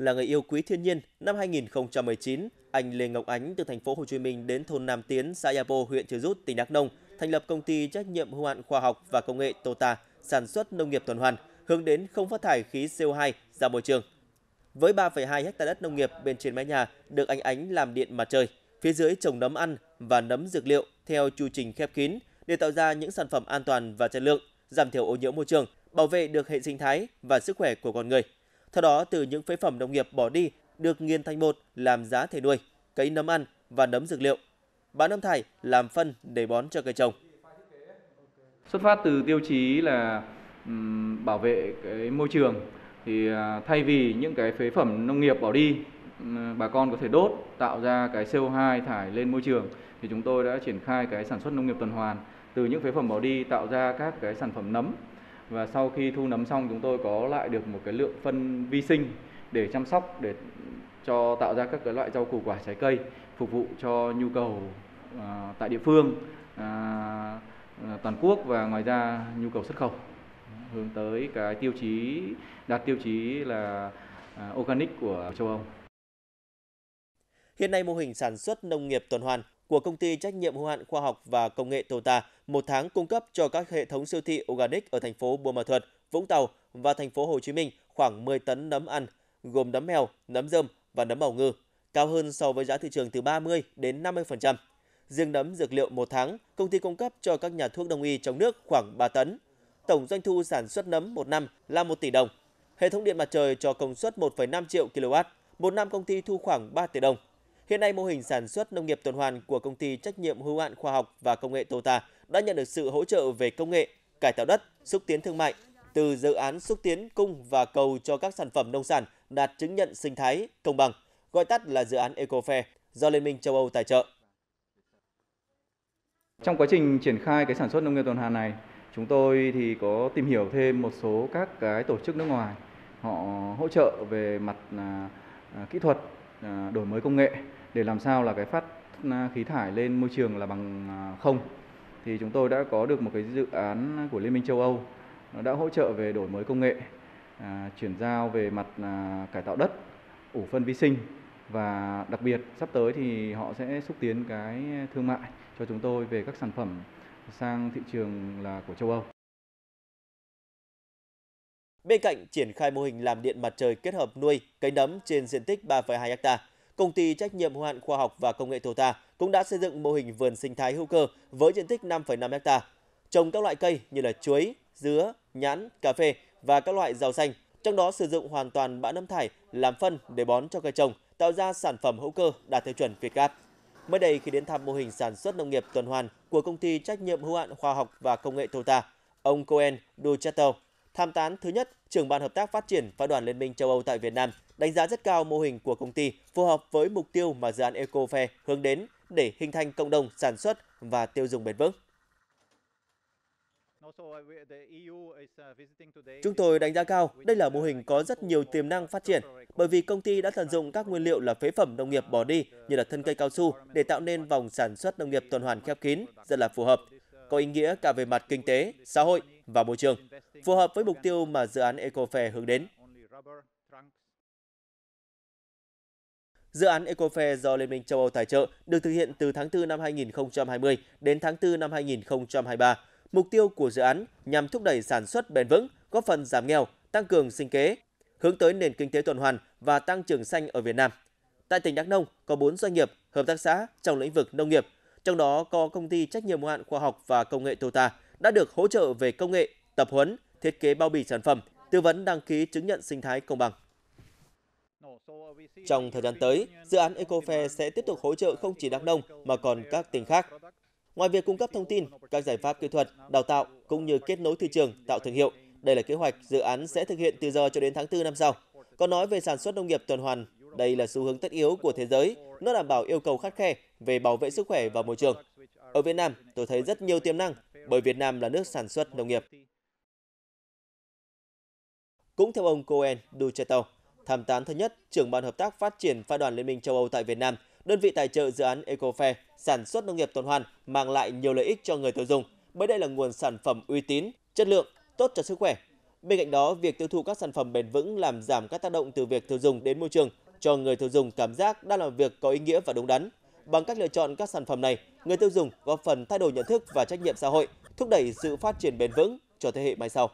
là người yêu quý thiên nhiên, năm 2019, anh Lê Ngọc Ánh từ thành phố Hồ Chí Minh đến thôn Nam Tiến, xã Yapo, huyện Chư Rút, tỉnh Đắk Nông, thành lập công ty trách nhiệm hữu hạn khoa học và công nghệ Tota, sản xuất nông nghiệp tuần hoàn, hướng đến không phát thải khí CO2 ra môi trường. Với 3,2 ha đất nông nghiệp bên trên mái nhà được anh Ánh làm điện mặt trời, phía dưới trồng nấm ăn và nấm dược liệu theo chu trình khép kín để tạo ra những sản phẩm an toàn và chất lượng, giảm thiểu ô nhiễm môi trường, bảo vệ được hệ sinh thái và sức khỏe của con người. Theo đó, từ những phế phẩm nông nghiệp bỏ đi được nghiền thành bột làm giá thể nuôi, cấy nấm ăn và nấm dược liệu. Bán nấm thải làm phân để bón cho cây trồng. Xuất phát từ tiêu chí là um, bảo vệ cái môi trường thì à, thay vì những cái phế phẩm nông nghiệp bỏ đi bà con có thể đốt tạo ra cái CO2 thải lên môi trường thì chúng tôi đã triển khai cái sản xuất nông nghiệp tuần hoàn từ những phế phẩm bỏ đi tạo ra các cái sản phẩm nấm và sau khi thu nấm xong chúng tôi có lại được một cái lượng phân vi sinh để chăm sóc để cho tạo ra các cái loại rau củ quả trái cây phục vụ cho nhu cầu uh, tại địa phương uh, toàn quốc và ngoài ra nhu cầu xuất khẩu hướng tới cái tiêu chí đạt tiêu chí là uh, organic của châu Âu. Hiện nay mô hình sản xuất nông nghiệp tuần hoàn của công ty trách nhiệm hữu hạn khoa học và công nghệ Tota một tháng cung cấp cho các hệ thống siêu thị organic ở thành phố Buôn Ma Thuột, Vũng Tàu và thành phố Hồ Chí Minh khoảng 10 tấn nấm ăn, gồm nấm mèo, nấm rơm và nấm bào ngư, cao hơn so với giá thị trường từ 30 đến 50%. Riêng nấm dược liệu một tháng, công ty cung cấp cho các nhà thuốc đông y trong nước khoảng 3 tấn. Tổng doanh thu sản xuất nấm một năm là 1 tỷ đồng. Hệ thống điện mặt trời cho công suất 1,5 triệu kW, một năm công ty thu khoảng 3 tỷ đồng. Hiện nay mô hình sản xuất nông nghiệp tuần hoàn của công ty trách nhiệm hữu hạn khoa học và công nghệ Tota đã nhận được sự hỗ trợ về công nghệ, cải tạo đất, xúc tiến thương mại. Từ dự án xúc tiến cung và cầu cho các sản phẩm nông sản đạt chứng nhận sinh thái công bằng, gọi tắt là dự án EcoFair do Liên minh châu Âu tài trợ. Trong quá trình triển khai cái sản xuất nông nghiệp tuần hoàn này, chúng tôi thì có tìm hiểu thêm một số các cái tổ chức nước ngoài. Họ hỗ trợ về mặt à, à kỹ thuật à, đổi mới công nghệ để làm sao là cái phát à, khí thải lên môi trường là bằng à, không thì chúng tôi đã có được một cái dự án của Liên minh châu Âu nó đã hỗ trợ về đổi mới công nghệ à, chuyển giao về mặt à, cải tạo đất ủ phân vi sinh và đặc biệt sắp tới thì họ sẽ xúc tiến cái thương mại cho chúng tôi về các sản phẩm sang thị trường là của châu Âu. Bên cạnh triển khai mô hình làm điện mặt trời kết hợp nuôi cây nấm trên diện tích 3,2 ha, công ty trách nhiệm hữu hạn khoa học và công nghệ Tota cũng đã xây dựng mô hình vườn sinh thái hữu cơ với diện tích 5,5 ha, trồng các loại cây như là chuối, dứa, nhãn, cà phê và các loại rau xanh, trong đó sử dụng hoàn toàn bã nấm thải làm phân để bón cho cây trồng, tạo ra sản phẩm hữu cơ đạt tiêu chuẩn Việt Gáp. Mới đây khi đến thăm mô hình sản xuất nông nghiệp tuần hoàn của công ty trách nhiệm hữu hạn khoa học và công nghệ Tota, ông Cohen Duchato, tham tán thứ nhất trưởng ban hợp tác phát triển và đoàn Liên minh châu Âu tại Việt Nam, đánh giá rất cao mô hình của công ty phù hợp với mục tiêu mà dự án EcoFair hướng đến để hình thành cộng đồng sản xuất và tiêu dùng bền vững. Chúng tôi đánh giá cao, đây là mô hình có rất nhiều tiềm năng phát triển, bởi vì công ty đã tận dụng các nguyên liệu là phế phẩm nông nghiệp bỏ đi như là thân cây cao su để tạo nên vòng sản xuất nông nghiệp tuần hoàn khép kín, rất là phù hợp, có ý nghĩa cả về mặt kinh tế, xã hội và môi trường, phù hợp với mục tiêu mà dự án EcoFair hướng đến. Dự án EcoFair do Liên minh châu Âu tài trợ được thực hiện từ tháng 4 năm 2020 đến tháng 4 năm 2023 Mục tiêu của dự án nhằm thúc đẩy sản xuất bền vững, góp phần giảm nghèo, tăng cường sinh kế, hướng tới nền kinh tế tuần hoàn và tăng trưởng xanh ở Việt Nam. Tại tỉnh Đắk Nông có 4 doanh nghiệp, hợp tác xã trong lĩnh vực nông nghiệp, trong đó có công ty trách nhiệm hữu hạn khoa học và công nghệ Tota đã được hỗ trợ về công nghệ, tập huấn, thiết kế bao bì sản phẩm, tư vấn đăng ký chứng nhận sinh thái công bằng. Trong thời gian tới, dự án EcoFair sẽ tiếp tục hỗ trợ không chỉ Đắk Nông mà còn các tỉnh khác. Ngoài việc cung cấp thông tin, các giải pháp kỹ thuật, đào tạo cũng như kết nối thị trường, tạo thương hiệu, đây là kế hoạch dự án sẽ thực hiện từ giờ cho đến tháng 4 năm sau. Còn nói về sản xuất nông nghiệp tuần hoàn, đây là xu hướng tất yếu của thế giới, nó đảm bảo yêu cầu khắt khe về bảo vệ sức khỏe và môi trường. Ở Việt Nam, tôi thấy rất nhiều tiềm năng bởi Việt Nam là nước sản xuất nông nghiệp. Cũng theo ông Cohen Ducheto, tham tán thứ nhất, trưởng ban hợp tác phát triển phái đoàn Liên minh châu Âu tại Việt Nam, đơn vị tài trợ dự án EcoFair sản xuất nông nghiệp tuần hoàn mang lại nhiều lợi ích cho người tiêu dùng, bởi đây là nguồn sản phẩm uy tín, chất lượng, tốt cho sức khỏe. Bên cạnh đó, việc tiêu thụ các sản phẩm bền vững làm giảm các tác động từ việc tiêu dùng đến môi trường, cho người tiêu dùng cảm giác đang làm việc có ý nghĩa và đúng đắn. Bằng cách lựa chọn các sản phẩm này, người tiêu dùng góp phần thay đổi nhận thức và trách nhiệm xã hội, thúc đẩy sự phát triển bền vững cho thế hệ mai sau.